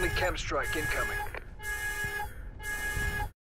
Friendly chem strike incoming.